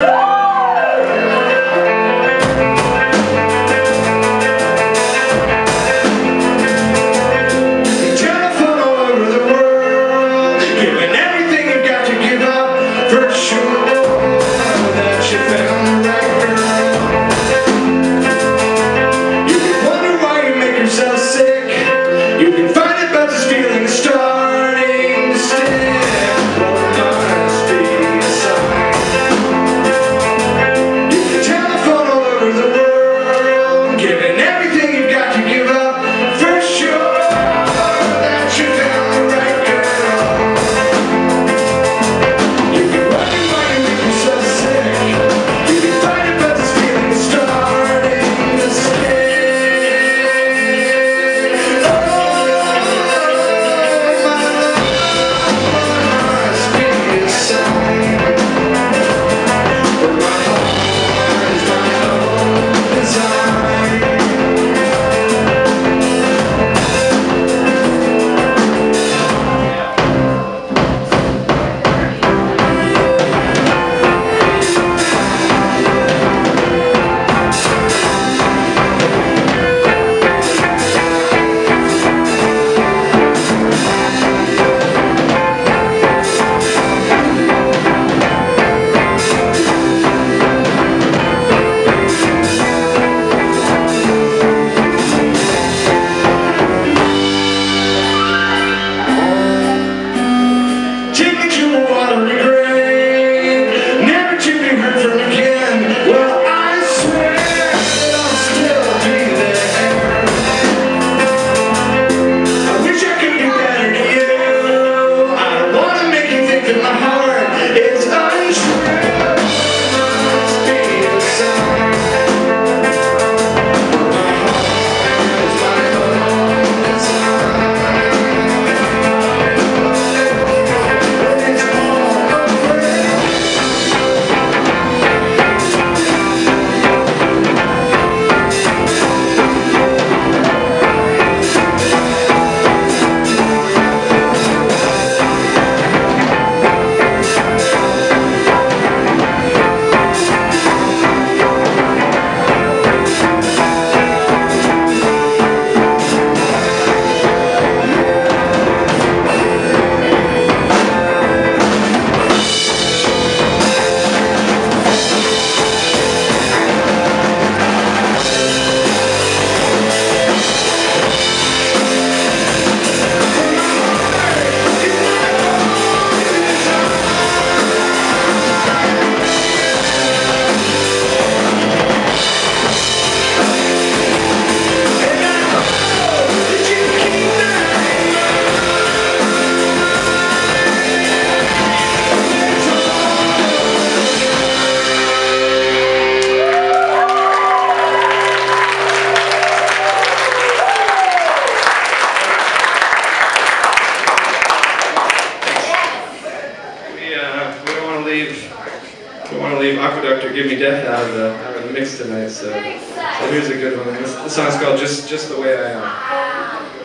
Yeah! Give Me Death out of the, out of the mix tonight, so, so here's a good one. This, this song's called Just, Just the Way I Am.